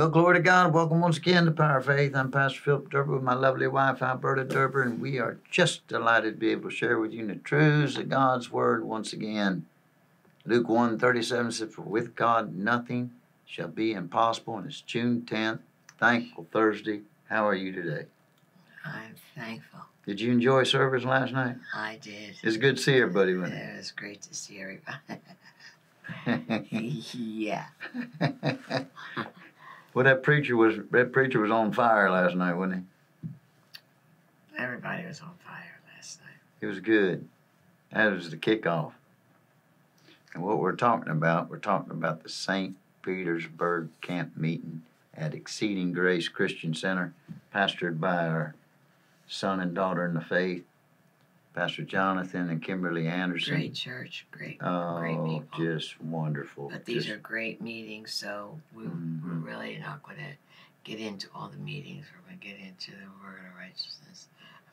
Well, glory to God. Welcome once again to Power of Faith. I'm Pastor Philip Derber with my lovely wife, Alberta Derber, and we are just delighted to be able to share with you the truths of God's Word once again. Luke 1 37 says, For with God nothing shall be impossible. And it's June 10th, Thankful Thursday. How are you today? I'm thankful. Did you enjoy service last night? I did. It's good to see everybody, wasn't It was great to see everybody. yeah. well, that preacher was that preacher was on fire last night, wasn't he? Everybody was on fire last night. It was good. That was the kickoff. And what we're talking about, we're talking about the St. Petersburg camp meeting at Exceeding Grace Christian Center, pastored by our son and daughter in the faith, Pastor Jonathan and Kimberly Anderson. Great church. Great. great Oh, people. just wonderful. But these Just- are great meetings, so we, Mhm. we're really not going to get into all the meetings. We're going to get into the word of righteousness.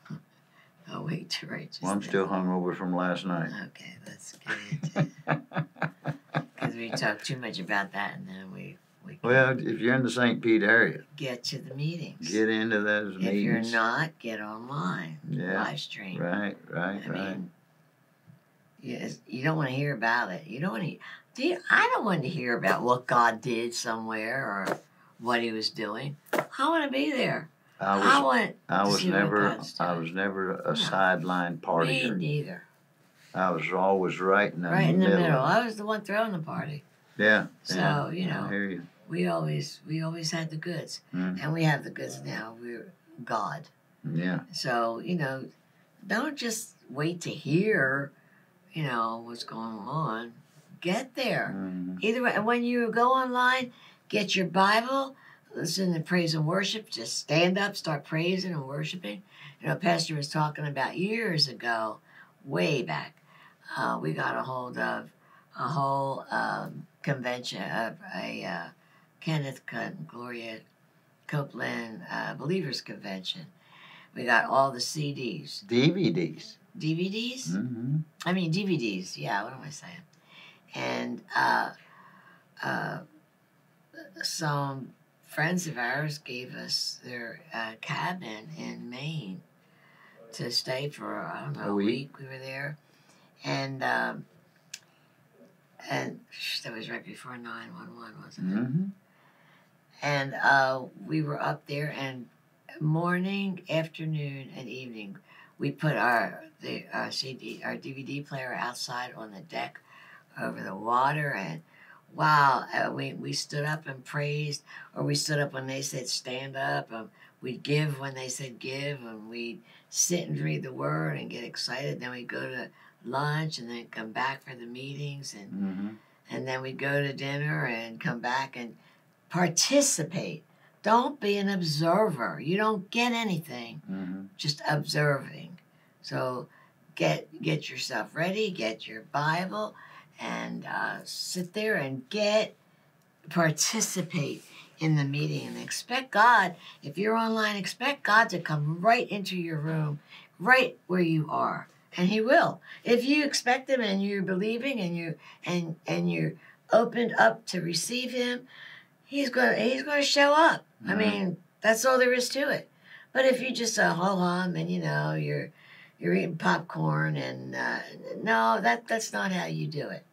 oh, wait to righteousness. well, I'm still hungover from last night. Okay, let's get into Because we talked too much about that and then we, well, if you're in the St. Pete area, get to the meetings. get into those if meetings. If you're not, get online, Yeah, live stream. Right, right, I right. mean, yes, you don't want to hear about it. You don't want to. Do you, I don't want to hear about what God did somewhere or what He was doing. I want to be there. I I was, want. I was never, I was never a No. sideline Me neither. I was always right in the right in the middle. middle. I was the one throwing the party. Yeah. So yeah, you I know, hear you. We always we always had the goods, Mm. and we have the goods now. We're God. Yeah, So, you know, don't just wait to hear, you know, what's going on. Get there. Mhm. Either way, and when you go online, get your Bible, listen to praise and worship, just stand up, start praising and worshiping. You know, Pastor was talking about years ago, way back, uh, we got a hold of a whole um, convention of a uh, Kenneth Copeland, Gloria Copeland uh, Believers Convention. We got all the CDs, DVDs. DVDs. Mm-hmm. I mean DVDs. Yeah, what am I saying? And uh, uh, some friends of ours gave us their uh, cabin in Maine to stay for I don't know A week? week. We were there, and um, and that was right before nine one one, wasn't it? hmm and uh, we were up there and morning afternoon and evening we put our the our cd our dvd player outside on the deck over the water and wow uh, we, we stood up and praised or we stood up when they said stand up and we'd give when they said give and we'd sit and read the word and get excited. Then we'd go to lunch and then come back for the meetings and hmm and then we'd go to dinner and come back and participate. Don't be an observer. You don't get anything hmm just observing. So get get yourself ready, get your Bible, and uh, sit there and get participate in the meeting and expect God. If you're online, expect God to come right into your room, right where you are, and He will. If you expect Him and you're believing and you and and you're opened up to receive Him, He's going to He's going to show up. I Mhm. mean, that's all there is to it. But if you just uh, ho hum and you know you're you're eating popcorn and uh, no, that that's not how you do it.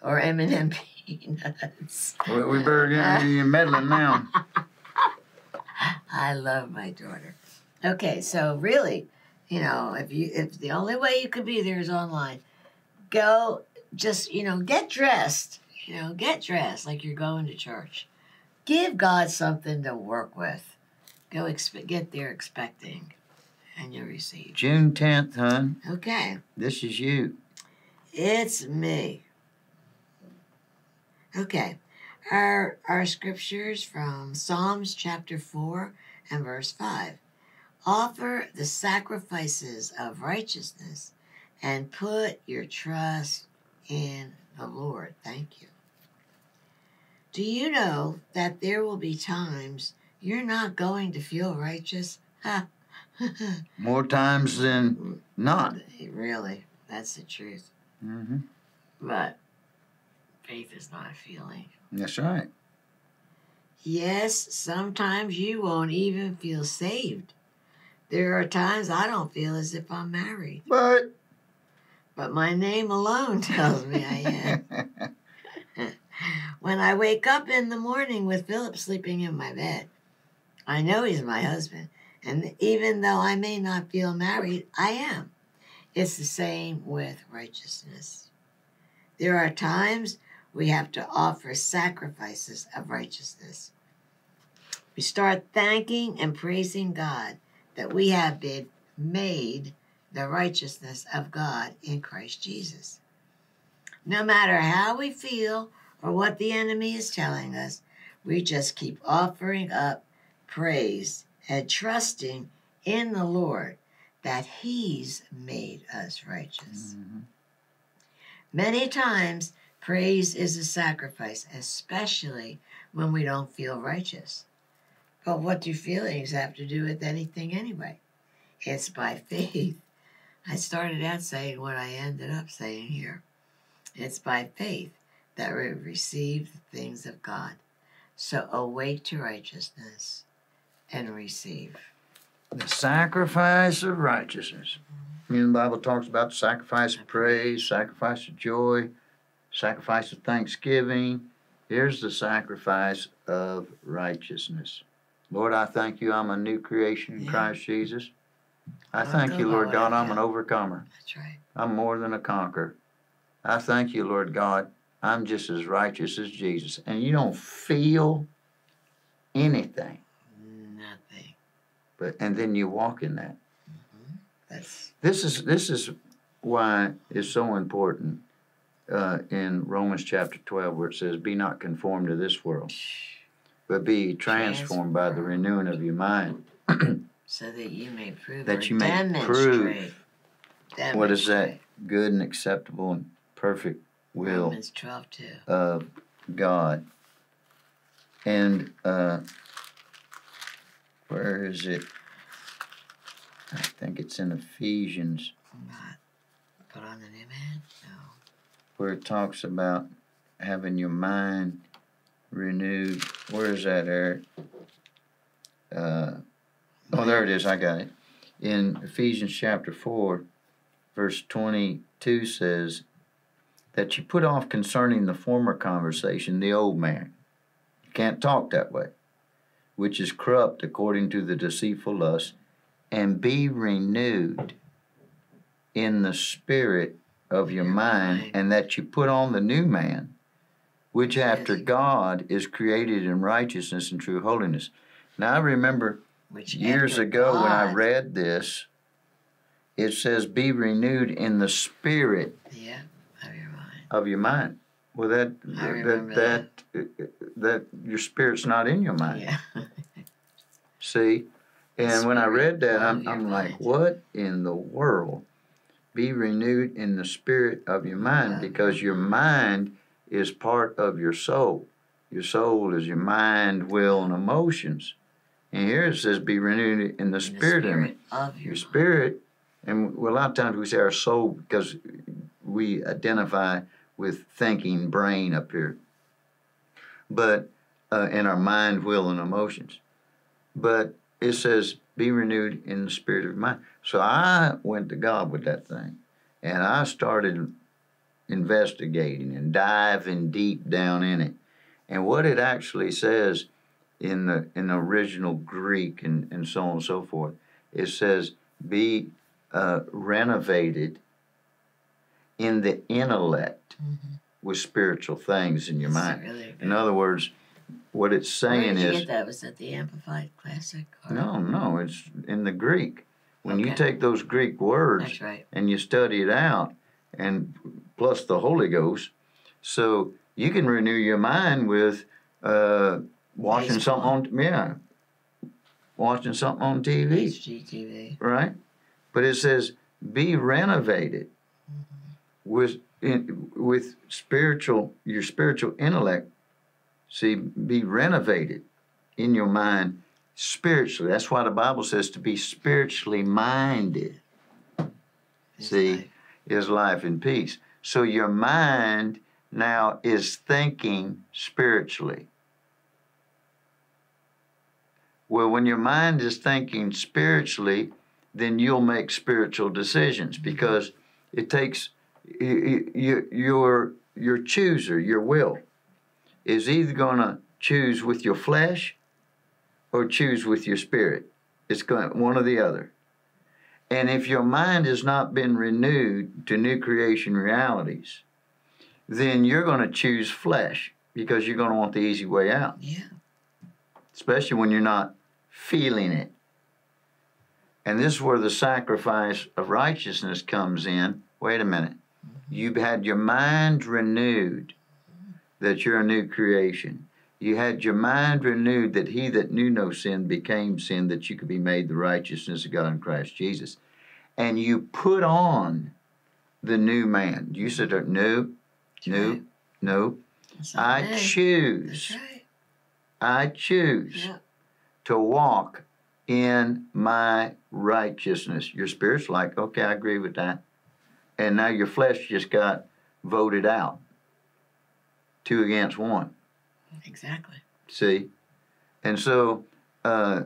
Or M and m peanuts. We, we better get you meddling now. I love my daughter. Okay, so really, you know, if you if the only way you could be there is online, go just you know get dressed. You know, get dressed like you're going to church. Give God something to work with. Go expe- get there expecting, and you'll receive. June 10th, hon. Okay. This is you. It's me. Okay. Our our scriptures from Psalms chapter 4 and verse 5. Offer the sacrifices of righteousness and put your trust in the Lord. Thank you. Do you know that there will be times you're not going to feel righteous? More times than not. really, that's the truth. hmm But faith is not a feeling. That's right. Yes, sometimes you won't even feel saved. There are times I don't feel as if I'm married, But but my name alone tells me I am. When I wake up in the morning with Philip sleeping in my bed, I know he's my husband. And even though I may not feel married, I am. It's the same with righteousness. There are times we have to offer sacrifices of righteousness. We start thanking and praising God that we have been made the righteousness of God in Christ Jesus. No matter how we feel or what the enemy is telling us, we just keep offering up praise and trusting in the Lord that He's made us righteous. Mhm. Many times, praise is a sacrifice, especially when we don't feel righteous. But what do feelings have to do with anything anyway? It's by faith. I started out saying what I ended up saying here. It's by faith that we receive the things of God. So awake to righteousness and receive. the sacrifice of righteousness. You know, the Bible talks about sacrifice of praise, sacrifice of joy, sacrifice of thanksgiving. Here's the sacrifice of righteousness. Lord, I thank you. I'm a new creation in Yeah. Christ Jesus. I Don't thank you, Lord God, I'm an overcomer. That's right. I'm more than a conqueror. I thank you, Lord God. I'm just as righteous as Jesus. And you don't feel anything, Nothing. but and then you walk in that. That's This is this is why it's so important uh, in Romans chapter twelve, where it says, "Be not conformed to this world, but be transformed by the renewing of your mind." so that you may prove That you may prove What is that? Good and acceptable and perfect will Romans 12 2. of God. And uh, where is it? I think it's in Ephesians put on the new man? No. where it talks about having your mind renewed. Where is that, Eric? Uh, oh, there it is. I got it. In Ephesians chapter 4, verse 22 says that you put off concerning the former conversation the old man. You can't talk that way, which is corrupt according to the deceitful lust, and be renewed in the spirit of your mind, and that you put on the new man, which after God is created in righteousness and true holiness. Now I remember Which years ago when I read this, it says, "Be renewed in the spirit Yeah, of your mind. of your mind." Well, that that that, that your spirit's not in your mind. Yeah. See, and when I read that, I'm I'm like, mind. what in the world? Be renewed in the spirit of your mind Of because your mind is part of your soul. Your soul is your mind, will, and emotions. And here it says, "Be renewed in the In spirit." of spirit of your, your spirit, and well, a lot of times we say our soul because we identify with thinking brain up here, but uh, in our mind, will, and emotions. But it says, "Be renewed in the spirit of mind." So I went to God with that thing, and I started investigating and diving deep down in it, and what it actually says in the in the original Greek and, and so on and so forth. It says be uh, renovated in the intellect Mhm. with spiritual things in your That's mind. Really. In other words, what it's saying is that? Was that the Amplified Classic? or- no, no, it's in the Greek. When you take those Greek words right. and you study it out, and plus the Holy Ghost, so you can renew your mind with uh, watching Baseball. something on yeah, watching something on TV, HGTV. right? But it says be renovated with in, with spiritual your spiritual intellect. See, be renovated in your mind spiritually. That's why the Bible says to be spiritually minded See? like- is life and peace. So your mind now is thinking spiritually. Well, when your mind is thinking spiritually, then you'll make spiritual decisions because it takes your your chooser, your will, is either going to choose with your flesh or choose with your spirit. It's going one or the other. And if your mind has not been renewed to new creation realities, then you're going to choose flesh because you're going to want the easy way out, Yeah. especially when you're not feeling it. And this is where the sacrifice of righteousness comes in. Wait a minute. You've had your mind renewed that you're a new creation. You had your mind renewed that he that knew no sin became sin that you could be made the righteousness of God in Christ Jesus. And you put on the new man. You said, no, no, no. I choose, I choose to walk in my righteousness. Your spirit's like, okay, I agree with that. And now your flesh just got voted out. Two against one. Exactly. See? And so uh,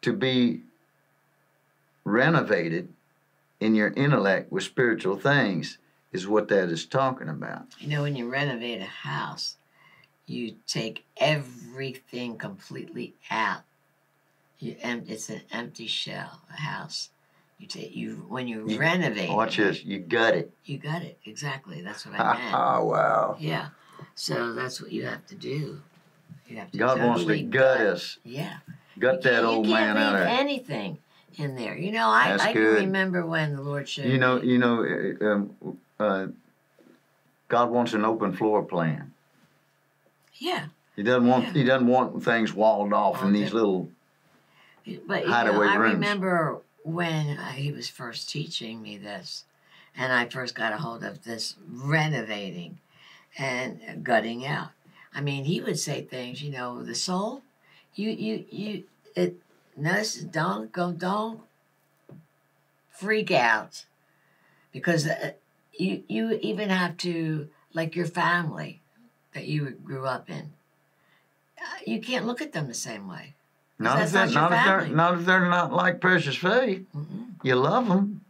to be renovated in your intellect with spiritual things is what that is talking about. You know, when you renovate a house, you take everything completely out. You em- it's an empty shell, a house. You take you when you, You- renovate. Watch it, this. You gut it. You got it exactly. That's what I meant. oh, wow. yeah. So that's what you have to do. You have to God wants to totally gut us. Yeah. Gut that old man out of anything in there. You know, I, I can remember when the Lord showed You know, me. you know, uh, um, uh, God wants an open floor plan. Yeah. He doesn't want Yeah. he doesn't want things walled off in these little. But you know, hideaway I rooms. remember when uh, he was first teaching me this, and I first got a hold of this renovating and gutting out. I mean, he would say things, you know, the soul, you, you, you, it, no, this is- don't go, don't freak out, because uh, you, you even have to, like your family that you grew up in, uh, you can't look at them the same way. Not if, they're, not not, if they're not if they're not like precious faith. Mm-mm. You love them.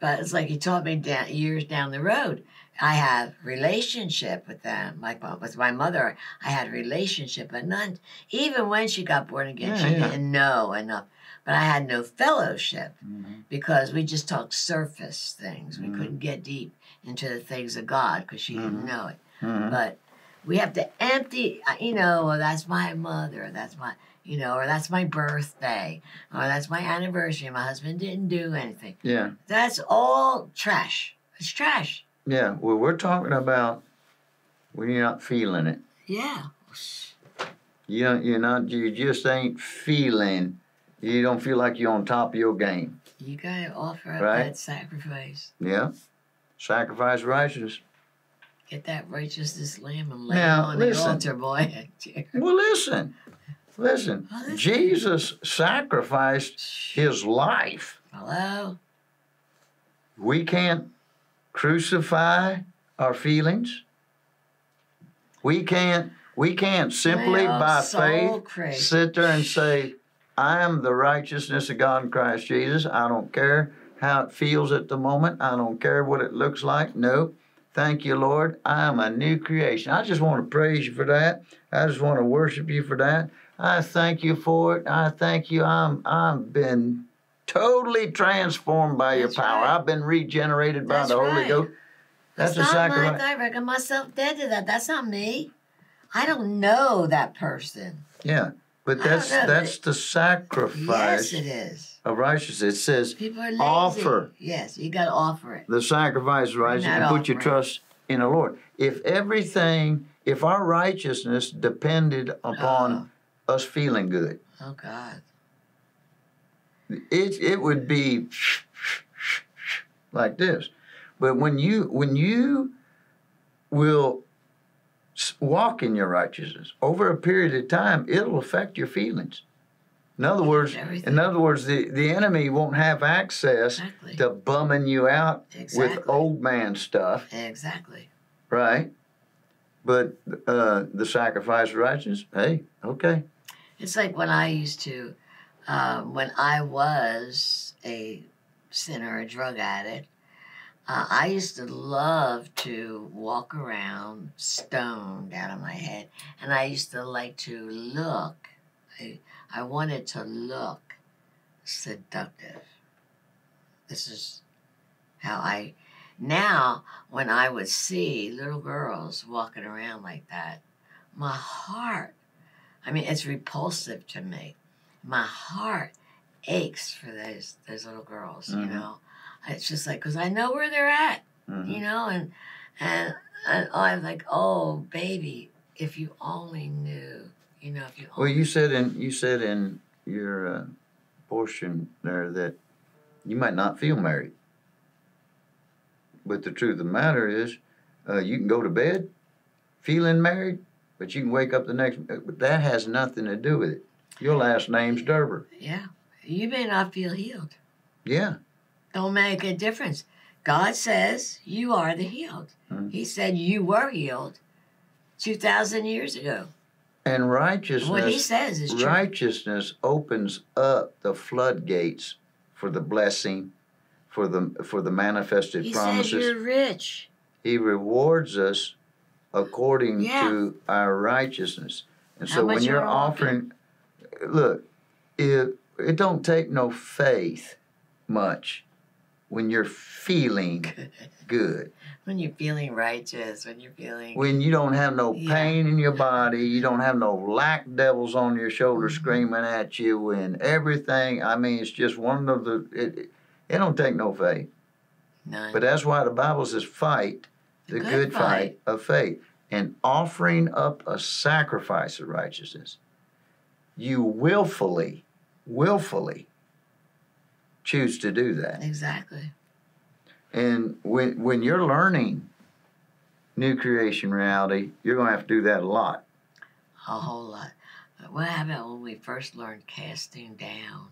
But it's like he taught me down, years down the road. I have relationship with them, like with my mother. I had relationship, but none. Even when she got born again, Yeah, she yeah. didn't know enough. But I had no fellowship because we just talked surface things. We Mhm. couldn't get deep into the things of God because she didn't Mhm. know it. Mhm. But we have to empty. uh, You know, well, that's my mother. That's my. You know, or that's my birthday, or that's my anniversary. My husband didn't do anything. Yeah, That's all trash. It's trash. yeah. Well, we're talking about when you're not feeling it. Yeah. You don't, you're not. You just ain't feeling. You don't feel like you're on top of your game. You gotta offer up Right. that sacrifice. Yeah. Sacrifice righteousness. Get that righteousness lamb and lay Now, it on the altar, boy. Well, listen, listen. Listen. Jesus sacrificed his life. Hello? We can't crucify our feelings. We can't. We can't simply Well, by faith crazy. sit there and say, "I am the righteousness of God in Christ Jesus." I don't care how it feels at the moment. I don't care what it looks like. No. Thank you, Lord. I am a new creation. I just want to praise you for that. I just want to worship you for that. I thank you for it. I thank you. I'm I'm been totally transformed by your power. right. I've been regenerated by That's the Holy right. Ghost. That's, That's a sacrifice. I reckon myself dead to that. That's not me. I don't know that person. Yeah, but that's that's the Yes, sacrifice it is. Of righteousness. It says People are lazy. Offer. Yes, you gotta offer it. the sacrifice of righteousness and put your trust in the Lord. If everything, if our righteousness depended upon oh. us feeling good, Oh God. it it would be like this. But when you when you will walk in your righteousness over a period of time, it'll affect your feelings. In other words, Everything. in other words, the, the enemy won't have access Exactly. to bumming you out Exactly. with old man stuff, Exactly. right? But uh, the sacrifice of righteousness, hey, okay. It's like when I used to, um, when I was a sinner, a drug addict, uh, I used to love to walk around stoned out of my head, and I used to like to look. I, I wanted to look seductive. This is how I. Now, when I would see little girls walking around like that, my heart, I mean, it's repulsive to me. My heart aches for those those little girls, you Mhm. know. It's just like because I know where they're at, Mhm. you know, and and, and I'm like, oh baby, if you only knew, you know, if you Well, you said in you said in your uh, portion there that you might not feel married, but the truth of the matter is, uh, you can go to bed feeling married, but you can wake up the next. But that has nothing to do with it. Your last name's Derber. yeah, you may not feel healed. Yeah. Don't make a difference. God says you are the healed. Mhm. He said you were healed two thousand years ago. And righteousness. What He says is true. righteousness opens up the floodgates for the blessing, for the for the manifested He promises. says you're rich. He rewards us according Yeah. to our righteousness. And so when you're walking. offering, look, it, it don't take no faith much when you're feeling good. When you're feeling righteous, when you're feeling When you don't have no Yeah. pain in your body, you don't have no lack devils on your shoulder Mhm. screaming at you, and everything, I mean, it's just one of the, it, it, don't take no faith. none. But that's why the Bible says fight the good, fight. of faith and offering up a sacrifice of righteousness. You willfully, willfully choose to do that. Exactly. And when when you're learning new creation reality, you're gonna have to do that a lot. A whole lot. But what happened when we first learned casting down?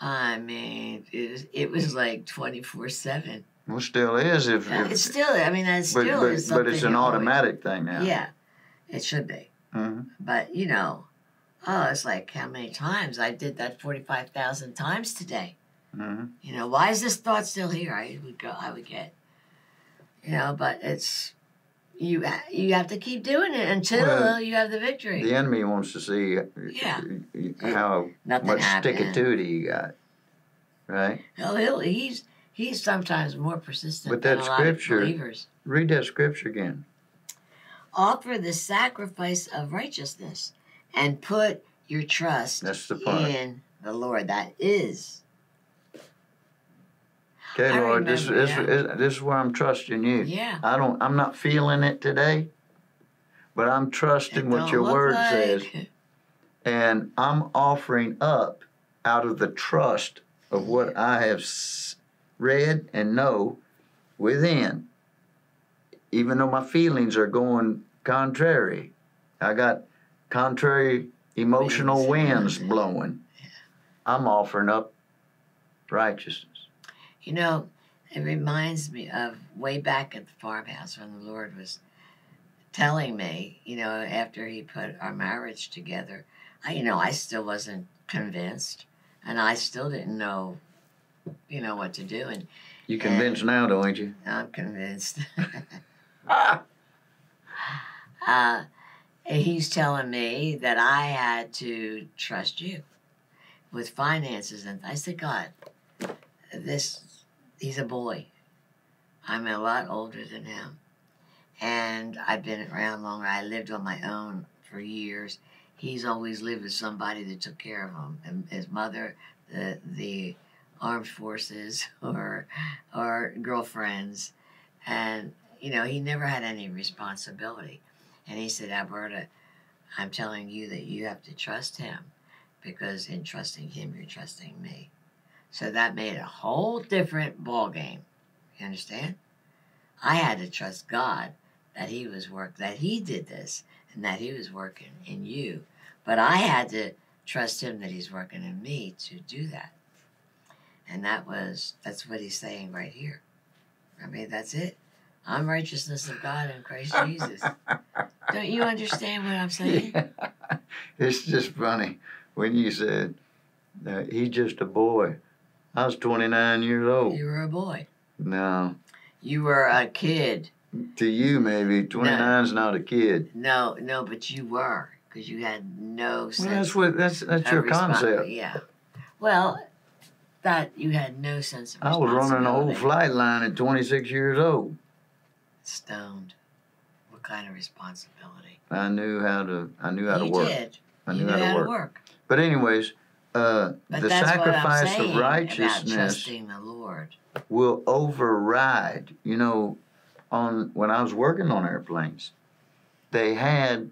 I mean, it was, it was like 24 7. Well, still is if, if It's still, I mean, that but, still but, is but it's an you always- automatic thing now. Yeah, it should be. hmm But, you know, oh, it's like how many times I did that 45,000 times today. Hmm You know, why is this thought still here? I would go, I would get, you know, but it's, you you have to keep doing it until Well, you have the victory. The enemy wants to see uh, Yeah. how Nothing much happened. stick it to you got, right? Hell, he'll, he's he's sometimes more persistent than that scripture- of believers. Read that scripture again. Offer the sacrifice of righteousness and put your trust That's the part. in the Lord. That is. Okay, I Lord, this, this, this, this is where I'm trusting you. Yeah. I don't. I'm not feeling it today, but I'm trusting what your word like- says, and I'm offering up out of the trust of what I have read and know within. Even though my feelings are going contrary, I got contrary emotional Winds. winds blowing. I'm offering up righteousness. You know, it reminds me of way back at the farmhouse when the Lord was telling me, you know, after He put our marriage together, I, you know, I still wasn't convinced, and I still didn't know, you know, what to do, and You convinced now, don't you? I'm convinced. Uh, he's telling me that I had to trust you with finances, and I said, God, this he's a boy. I'm a lot older than him, and I've been around longer. I lived on my own for years. He's always lived with somebody that took care of him, and his mother, the the armed forces, or or girlfriends, and you know he never had any responsibility. And he said, Alberta, I'm telling you that you have to trust him because in trusting him, you're trusting me. So that made a whole different ball game. You understand? I had to trust God that he was work that he did this and that he was working in you. But I had to trust him that he's working in me to do that. And that was that's what he's saying right here. I mean, that's it. I'm righteousness of God in Christ Jesus. Don't you understand what I'm saying? it's just funny when you said uh, he's just a boy. I was 29 years old. You were a boy. No, You were a kid. to you maybe twenty-nine 29's not a kid. No, no, but you were because you had no sense. Well, that's what that's that's your concept. Yeah. Well, that you had no sense of I was running a whole flight line at 26 years old. Stoned. What kind of responsibility? I knew how to I knew how to you work. did. I knew knew how to work. work. But anyways, uh, the that's what I'm sacrifice of righteousness the Lord. will override. You know, on when I was working on airplanes, they had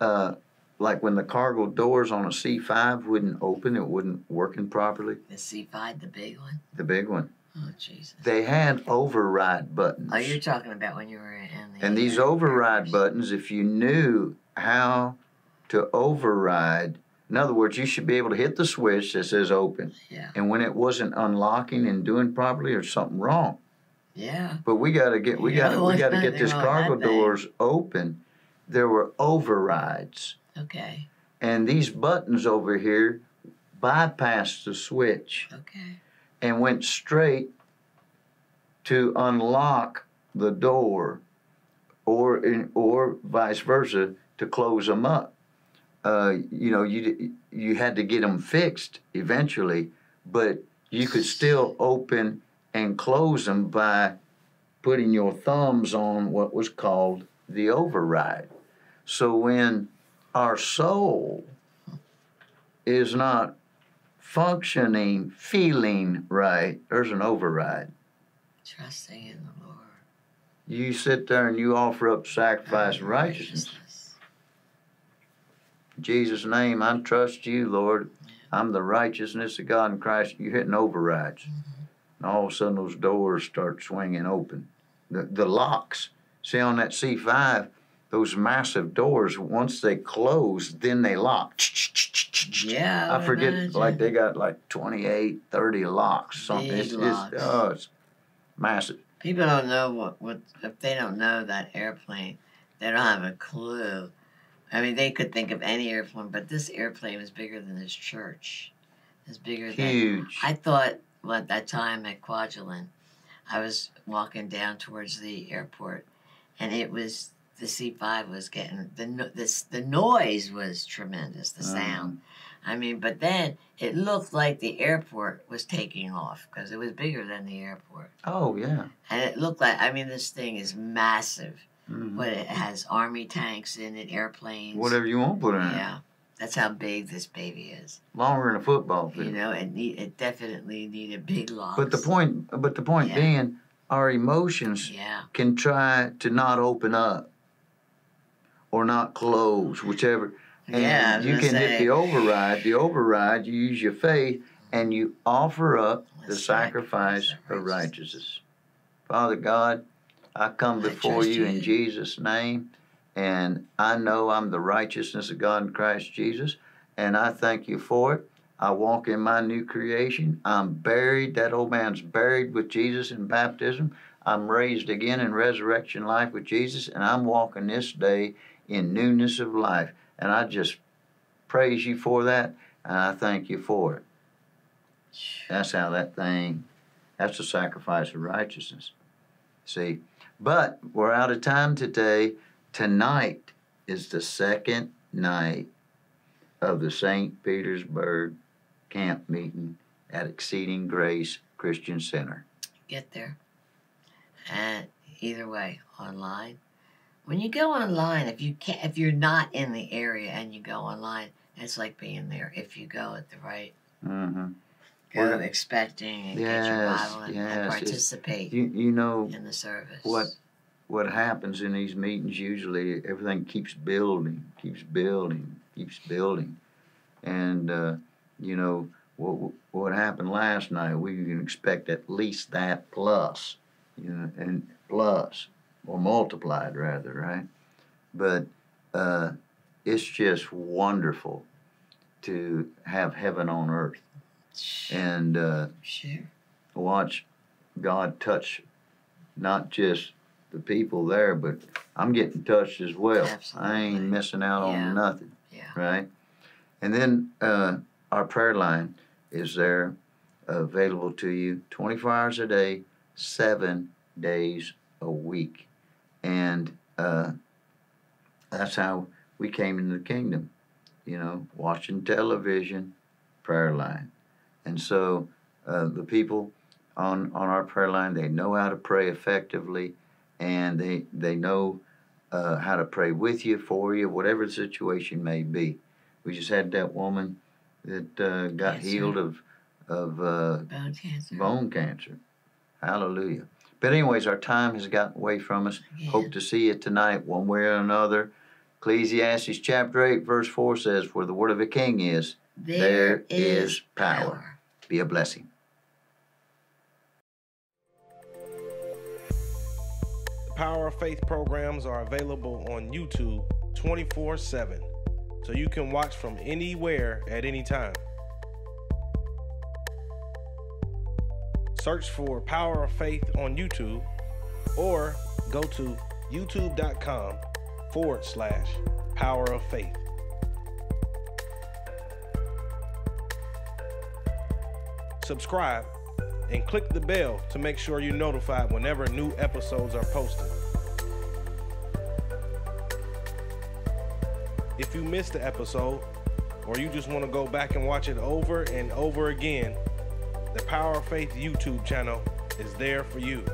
uh, like when the cargo doors on a C five wouldn't open, it wouldn't working properly. The C5, the big one. The big one. Oh Jesus. They had override buttons. Oh, you're talking about when you were in the. And these override buttons, if you knew how to override, in other words, you should be able to hit the switch that says open. Yeah. And when it wasn't unlocking and doing properly, there's something wrong. Yeah. But we gotta get we gotta we gotta get this cargo doors open. There were overrides. Okay. And these buttons over here bypassed the switch Okay. and went straight to unlock the door or in, or vice versa to close them up. Uh, you know, you you had to get them fixed eventually, but you could still open and close them by putting your thumbs on what was called the override. So when our soul is not functioning, feeling right, there's an override. Trusting in the Lord. You sit there and you offer up sacrifice and righteousness. In Jesus' name, I trust you, Lord. I'm the righteousness of God in Christ. You're hitting overrides. And all of a sudden, those doors start swinging open. The, the locks, see on that C5, those massive doors, once they close, then they lock. Yeah. I forget, imagine. like they got like 28, 30 locks, something. Big It's, it's, locks. oh, it's massive. People don't know what, what if they don't know that airplane, they don't have a clue. I mean, they could think of any airplane, but this airplane was bigger than this church. It's bigger than. Huge. I thought well, at that time at Kwajalein, I was walking down towards the airport, and it was the C five was getting the this the noise was tremendous, the Uh-huh. sound. I mean, but then it looked like the airport was taking off because it was bigger than the airport. Oh, yeah. And it looked like, I mean, this thing is massive, Mhm. but it has army tanks in it, airplanes. Whatever you want to put in it. Yeah. That's how big this baby is. Longer than a football You know, it need, it definitely needed big locks. But the point, but the point Yeah. being, our emotions Yeah. can try to not open up or not close, whichever. And yeah. You can hit the override. The override, you use your faith and you offer up the sacrifice of righteousness. Father God, I come before trust you in you. Jesus' name, and I know I'm the righteousness of God in Christ Jesus, and I thank you for it. I walk in my new creation. I'm buried. That old man's buried with Jesus in baptism. I'm raised again in resurrection life with Jesus, and I'm walking this day in newness of life. And I just praise you for that, and I thank you for it. That's how that thing, that's the sacrifice of righteousness. See, but we're out of time today. Tonight is the second night of the St. Petersburg camp meeting at Exceeding Grace Christian Center. Get there. And either way, online. When you go online, if you can't, if you're not in the area and you go online, it's like being there. If you go at the right, Mm-hmm. Go Well, expecting and get your yes, Bible and, yes, and participate You you know in the service. what what happens in these meetings usually everything keeps building, keeps building, keeps building, and uh, you know what what happened last night. We can expect at least that plus, you know, and plus or multiplied rather, right? But uh, it's just wonderful to have heaven on earth and. Uh, watch God touch not just the people there, but I'm getting touched as well. I ain't missing out Yeah. on nothing, Yeah. right? And then uh, our prayer line is there available to you 24 hours a day, seven days a week. And uh, that's how we came into the kingdom, you know, watching television, prayer line. And so uh, the people on, on our prayer line, they know how to pray effectively and they, they know uh, how to pray with you, for you, whatever the situation may be. We just had that woman that uh, got Yes, sir. healed of, of uh, Bone cancer. bone cancer. Hallelujah. But, anyways, our time has gotten away from us. Yeah. Hope to see you tonight, one way or another. Ecclesiastes chapter 8, verse 4 says, Where the word of a king is, there is power. be a blessing. The Power of Faith programs are available on YouTube 24 7, so you can watch from anywhere at any time. Search for Power of Faith on YouTube or go to youtube.com forward slash Power of Faith. Subscribe and click the bell to make sure you're notified whenever new episodes are posted. If you missed the episode, or you just want to go back and watch it over and over again, the Power of Faith YouTube channel is there for you.